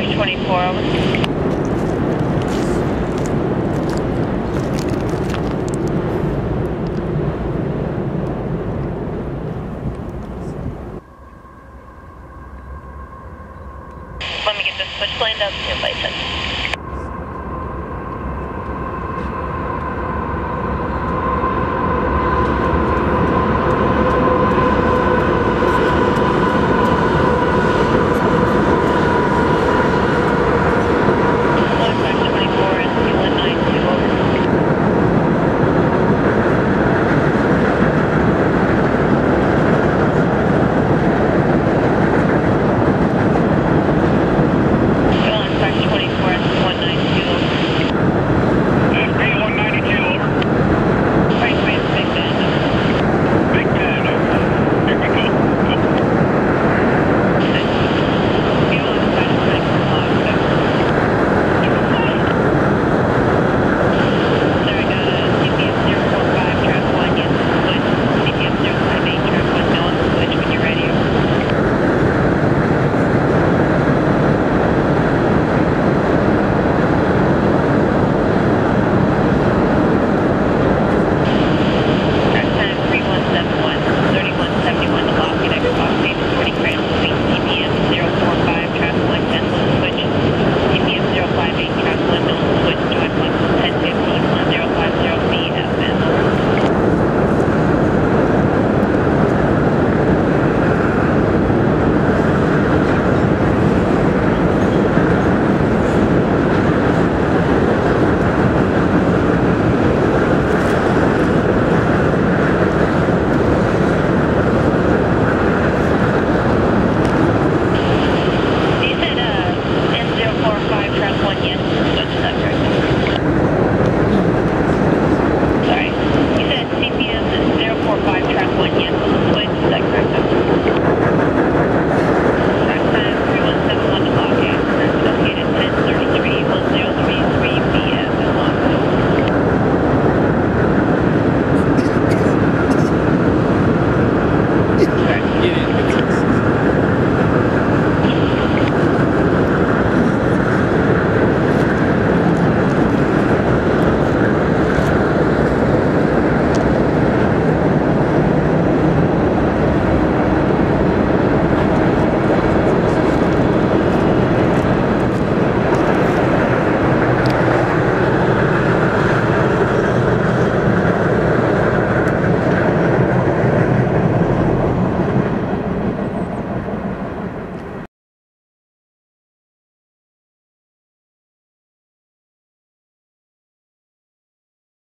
Mirage 24, over. Let me get this switchblade up to your license.